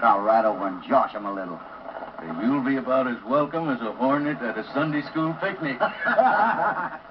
think I'll ride over and josh him a little. You'll be about as welcome as a hornet at a Sunday school picnic.